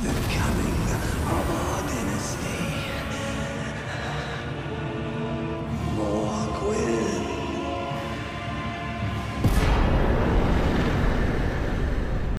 the coming.